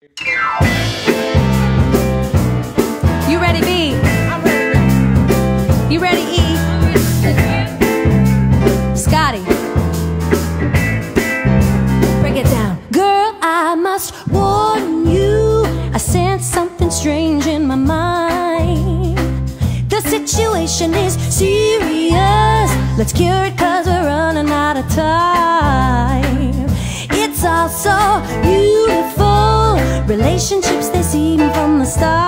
You ready, B? I'm ready. You ready, E? Scotty. Break it down. Girl, I must warn you. I sense something strange in my mind. The situation is serious. Let's cure it cause we're running out of time. It's all so. Relationships, they seem from the start.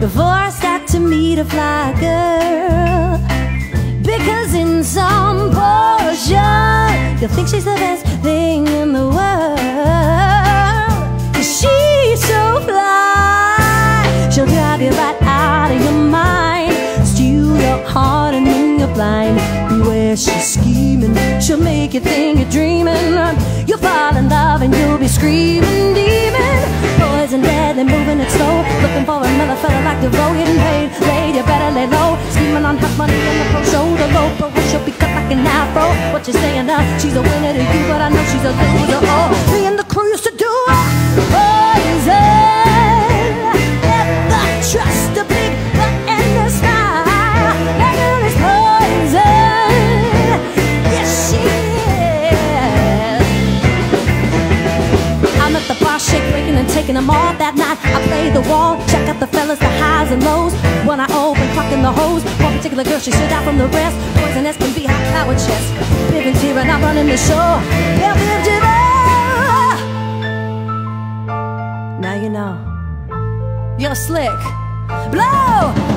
Before I start to meet a fly girl. Because in some portion, you'll think she's the best thing in the world. 'Cause she's so fly, she'll drive you right out of your mind, steal your heart and then you're blind. Beware, she's scheming, she'll make you think you're dreaming. You'll fall in love and you'll be screaming, like DeVoe, getting paid. Lady, you better lay low, scheming on hot money and the pro shoulder low, but she'll be cut like an afro. What you saying now? She's a winner to you, but I know she's a loser. Oh, taking them all that night. I play the wall, check out the fellas, the highs and lows. When I open, clocking the hose. One particular girl, she stood out from the rest. Poisonous can be high power chest. Pippin' tear and I'm running the show. Yeah, Jibber. Now you know. You're slick. Blow!